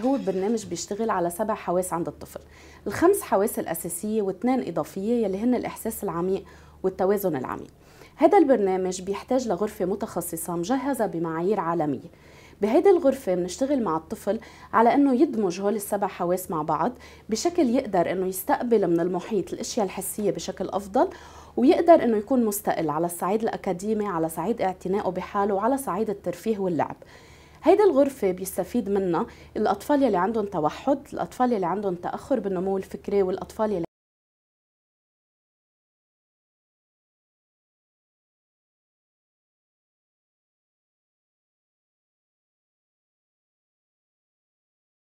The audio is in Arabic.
هو برنامج بيشتغل على سبع حواس عند الطفل. الخمس حواس الأساسية واثنين إضافية يلي هن الإحساس العميق والتوازن العميق. هذا البرنامج بيحتاج لغرفة متخصصة مجهزة بمعايير عالمية. بهيدي الغرفة بنشتغل مع الطفل على إنه يدمج هول السبع حواس مع بعض بشكل يقدر إنه يستقبل من المحيط الأشياء الحسية بشكل أفضل ويقدر إنه يكون مستقل على الصعيد الأكاديمي على صعيد اعتنائه بحاله وعلى صعيد الترفيه واللعب. هيدي الغرفة بيستفيد منها الأطفال يلي عندهم توحد الأطفال يلي عندهم تأخر بالنمو الفكري والأطفال يلي